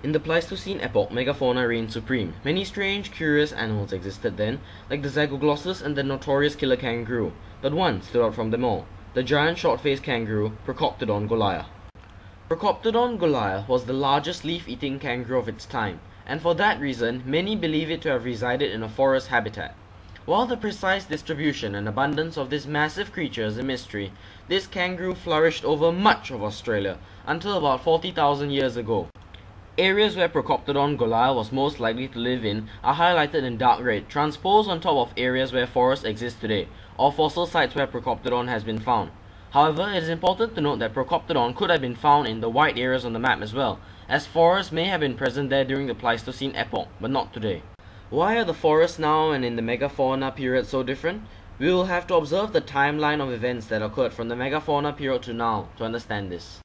In the Pleistocene epoch, megafauna reigned supreme. Many strange, curious animals existed then, like the Zygoglossus and the notorious killer kangaroo, but one stood out from them all, the giant short-faced kangaroo, Procoptodon goliah. Procoptodon goliah was the largest leaf-eating kangaroo of its time, and for that reason, many believe it to have resided in a forest habitat. While the precise distribution and abundance of this massive creature is a mystery, this kangaroo flourished over much of Australia until about 40,000 years ago. Areas where Procoptodon goliah was most likely to live in are highlighted in dark red, transposed on top of areas where forests exist today, or fossil sites where Procoptodon has been found. However, it is important to note that Procoptodon could have been found in the white areas on the map as well, as forests may have been present there during the Pleistocene epoch, but not today. Why are the forests now and in the megafauna period so different? We will have to observe the timeline of events that occurred from the megafauna period to now to understand this.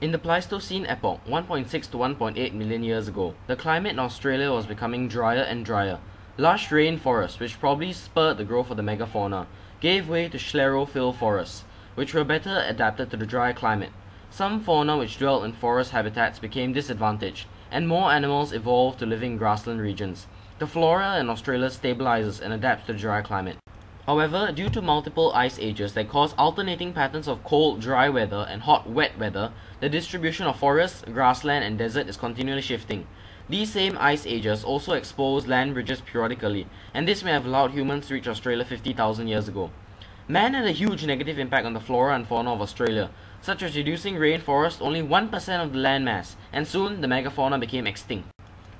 In the Pleistocene epoch, 1.6 to 1.8 million years ago, the climate in Australia was becoming drier and drier. Lush rainforests, which probably spurred the growth of the megafauna, gave way to sclerophyll forests, which were better adapted to the dry climate. Some fauna which dwelt in forest habitats became disadvantaged, and more animals evolved to live in grassland regions. The flora in Australia stabilizes and adapts to the dry climate. However, due to multiple ice ages that cause alternating patterns of cold, dry weather and hot, wet weather, the distribution of forests, grassland and desert is continually shifting. These same ice ages also expose land bridges periodically, and this may have allowed humans to reach Australia 50,000 years ago. Man had a huge negative impact on the flora and fauna of Australia, such as reducing rainforest only 1% of the landmass, and soon the megafauna became extinct.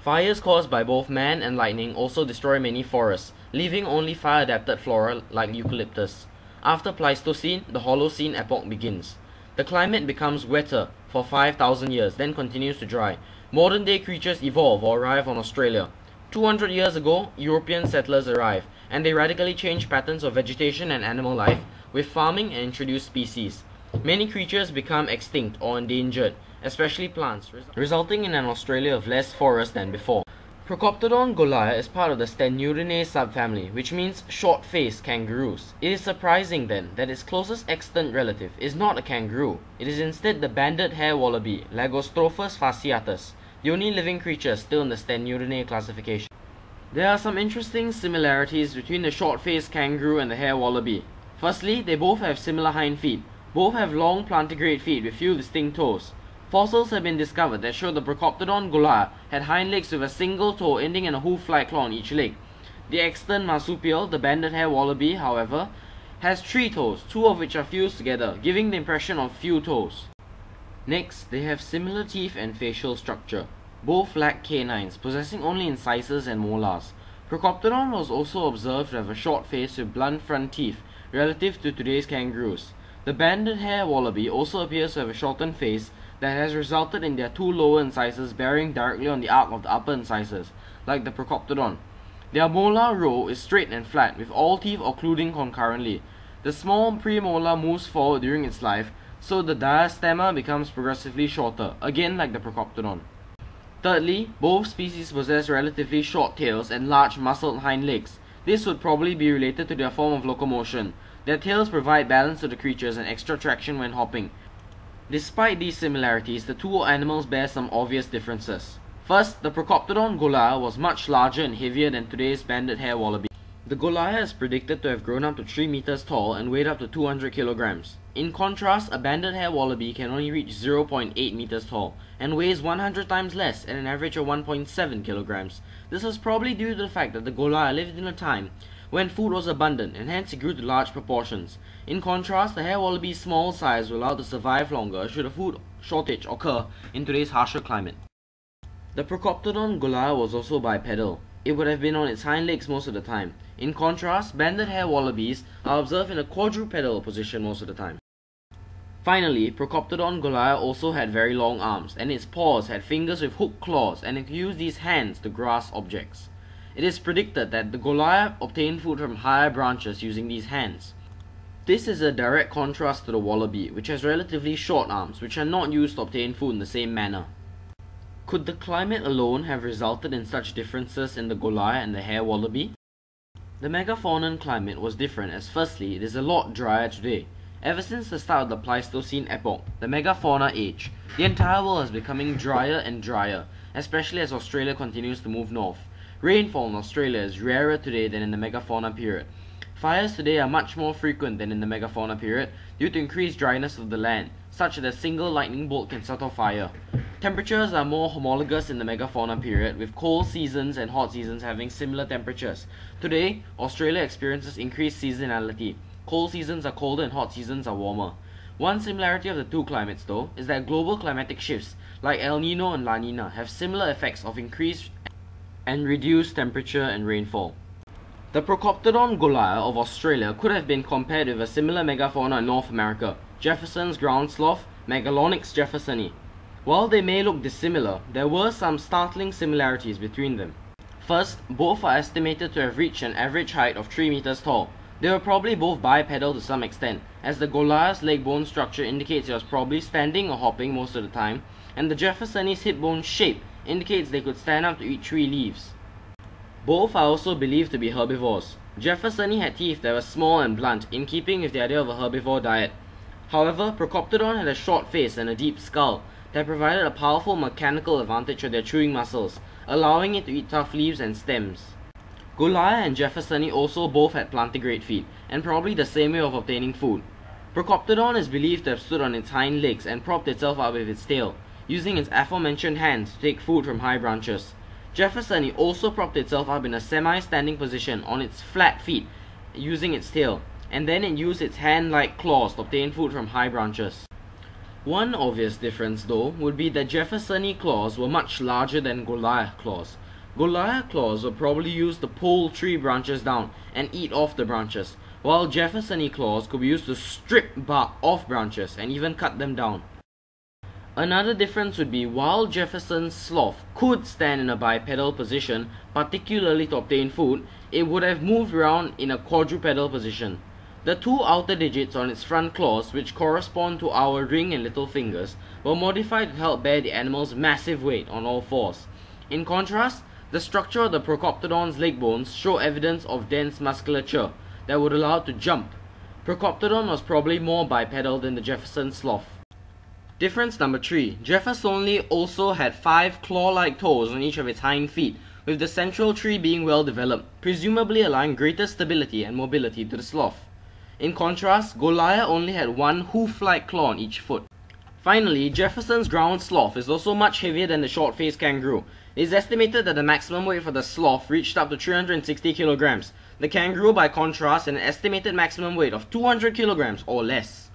Fires caused by both man and lightning also destroy many forests, leaving only fire-adapted flora like eucalyptus. After Pleistocene, the Holocene epoch begins. The climate becomes wetter for 5,000 years, then continues to dry. Modern day creatures evolve or arrive on Australia. 200 years ago, European settlers arrive, and they radically change patterns of vegetation and animal life with farming and introduced species. Many creatures become extinct or endangered, especially plants, resulting in an Australia of less forest than before. Procoptodon goliah is part of the Sthenurinae subfamily, which means short-faced kangaroos. It is surprising then that its closest extant relative is not a kangaroo. It is instead the banded hare wallaby, Lagostrophus fasciatus, the only living creature still in the Sthenurinae classification. There are some interesting similarities between the short-faced kangaroo and the hare wallaby. Firstly, they both have similar hind feet. Both have long plantigrade feet with few distinct toes. Fossils have been discovered that show the Procoptodon goliah had hind legs with a single toe ending in a hoof-like claw on each leg. The extant marsupial, the banded hare wallaby, however, has three toes, two of which are fused together, giving the impression of few toes. Next, they have similar teeth and facial structure. Both lack canines, possessing only incisors and molars. Procoptodon was also observed to have a short face with blunt front teeth, relative to today's kangaroos. The banded hair wallaby also appears to have a shortened face that has resulted in their two lower incisors bearing directly on the arc of the upper incisors, like the Procoptodon. Their molar row is straight and flat, with all teeth occluding concurrently. The small premolar moves forward during its life, so the diastema becomes progressively shorter, again like the Procoptodon. Thirdly, both species possess relatively short tails and large muscled hind legs. This would probably be related to their form of locomotion. Their tails provide balance to the creatures and extra traction when hopping, Despite these similarities, the two animals bear some obvious differences. First, the Procoptodon goliah was much larger and heavier than today's banded hare wallaby. The goliah is predicted to have grown up to 3 meters tall and weighed up to 200 kilograms. In contrast, a banded hare wallaby can only reach 0.8 meters tall and weighs 100 times less at an average of 1.7 kilograms. This is probably due to the fact that the goliah lived in a time when food was abundant and hence it grew to large proportions. In contrast, the hare wallaby's small size will allow it to survive longer should a food shortage occur in today's harsher climate. The Procoptodon goliah was also bipedal. It would have been on its hind legs most of the time. In contrast, banded hare wallabies are observed in a quadrupedal position most of the time. Finally, Procoptodon goliah also had very long arms, and its paws had fingers with hooked claws, and it could use these hands to grasp objects. It is predicted that the Goliath obtained food from higher branches using these hands. This is a direct contrast to the wallaby, which has relatively short arms, which are not used to obtain food in the same manner. Could the climate alone have resulted in such differences in the Goliath and the hare wallaby? The megafaunan climate was different as firstly, it is a lot drier today. Ever since the start of the Pleistocene epoch, the megafauna age, the entire world is becoming drier and drier, especially as Australia continues to move north. Rainfall in Australia is rarer today than in the megafauna period. Fires today are much more frequent than in the megafauna period due to increased dryness of the land, such that a single lightning bolt can set off fire. Temperatures are more homologous in the megafauna period, with cold seasons and hot seasons having similar temperatures. Today, Australia experiences increased seasonality. Cold seasons are colder and hot seasons are warmer. One similarity of the two climates, though, is that global climatic shifts, like El Nino and La Nina, have similar effects of increased and reduced temperature and rainfall. The Procoptodon goliath of Australia could have been compared with a similar megafauna in North America, Jefferson's ground sloth, Megalonyx jeffersoni. While they may look dissimilar, there were some startling similarities between them. First, both are estimated to have reached an average height of 3 meters tall. They were probably both bipedal to some extent, as the Goliath's leg bone structure indicates it was probably standing or hopping most of the time, and the Jeffersoni's hip bone shape indicates they could stand up to eat tree leaves. Both are also believed to be herbivores. Jeffersoni had teeth that were small and blunt, in keeping with the idea of a herbivore diet. However, Procoptodon had a short face and a deep skull that provided a powerful mechanical advantage to their chewing muscles, allowing it to eat tough leaves and stems. Goliath and Jeffersoni also both had plantigrade feet, and probably the same way of obtaining food. Procoptodon is believed to have stood on its hind legs and propped itself up with its tail, using its aforementioned hands to take food from high branches. Jeffersoni also propped itself up in a semi-standing position on its flat feet using its tail, and then it used its hand-like claws to obtain food from high branches. One obvious difference, though, would be that Jeffersoni claws were much larger than Goliath claws. Goliath claws were probably used to pull tree branches down and eat off the branches, while Jeffersoni claws could be used to strip bark off branches and even cut them down. Another difference would be while Jefferson's sloth could stand in a bipedal position, particularly to obtain food, it would have moved around in a quadrupedal position. The two outer digits on its front claws, which correspond to our ring and little fingers, were modified to help bear the animal's massive weight on all fours. In contrast, the structure of the Procoptodon's leg bones show evidence of dense musculature that would allow it to jump. Procoptodon was probably more bipedal than the Jefferson sloth. Difference number 3. Jeffersoni also had 5 claw-like toes on each of its hind feet, with the central tree being well developed, presumably allowing greater stability and mobility to the sloth. In contrast, Goliath only had one hoof-like claw on each foot. Finally, Jefferson's ground sloth is also much heavier than the short-faced kangaroo. It is estimated that the maximum weight for the sloth reached up to 360 kilograms. The kangaroo, by contrast, an estimated maximum weight of 200 kilograms or less.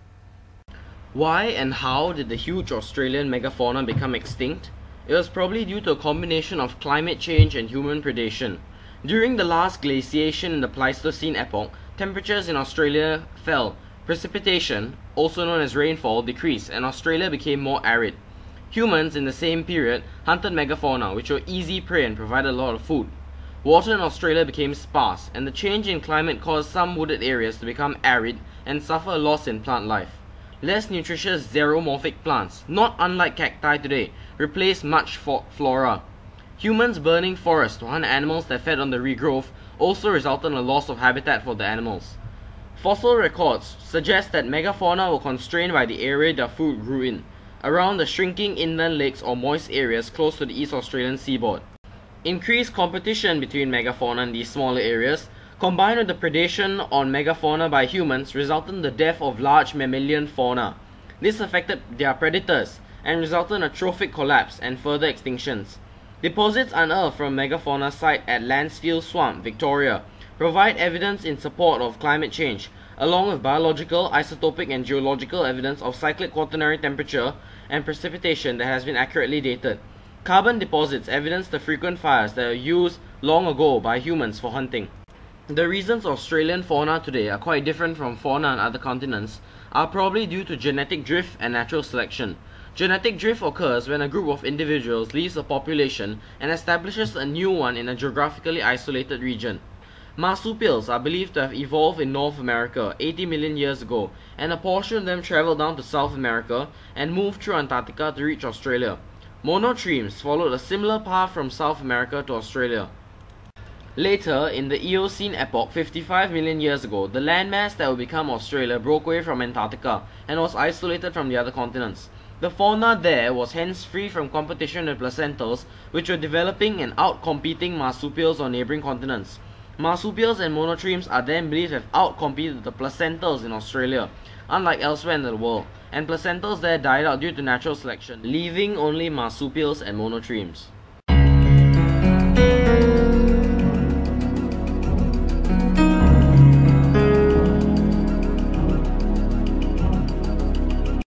Why and how did the huge Australian megafauna become extinct? It was probably due to a combination of climate change and human predation. During the last glaciation in the Pleistocene epoch, temperatures in Australia fell, precipitation, also known as rainfall, decreased, and Australia became more arid. Humans in the same period hunted megafauna, which were easy prey and provided a lot of food. Water in Australia became sparse, and the change in climate caused some wooded areas to become arid and suffer a loss in plant life. Less nutritious xeromorphic plants, not unlike cacti today, replaced much flora. Humans burning forests to hunt animals that fed on the regrowth also resulted in a loss of habitat for the animals. Fossil records suggest that megafauna were constrained by the area their food grew in, around the shrinking inland lakes or moist areas close to the East Australian seaboard. Increased competition between megafauna in these smaller areas combined with the predation on megafauna by humans resulted in the death of large mammalian fauna. This affected their predators and resulted in a trophic collapse and further extinctions. Deposits unearthed from megafauna site at Lancefield Swamp, Victoria, provide evidence in support of climate change, along with biological, isotopic and geological evidence of cyclic quaternary temperature and precipitation that has been accurately dated. Carbon deposits evidence the frequent fires that were used long ago by humans for hunting. The reasons Australian fauna today are quite different from fauna on other continents are probably due to genetic drift and natural selection. Genetic drift occurs when a group of individuals leaves a population and establishes a new one in a geographically isolated region. Marsupials are believed to have evolved in North America 80 million years ago, and a portion of them traveled down to South America and moved through Antarctica to reach Australia. Monotremes followed a similar path from South America to Australia. Later, in the Eocene epoch 55 million years ago, the landmass that would become Australia broke away from Antarctica and was isolated from the other continents. The fauna there was hence free from competition with placentals, which were developing and outcompeting marsupials on neighboring continents. Marsupials and monotremes are then believed to have outcompeted the placentals in Australia, unlike elsewhere in the world, and placentals there died out due to natural selection, leaving only marsupials and monotremes.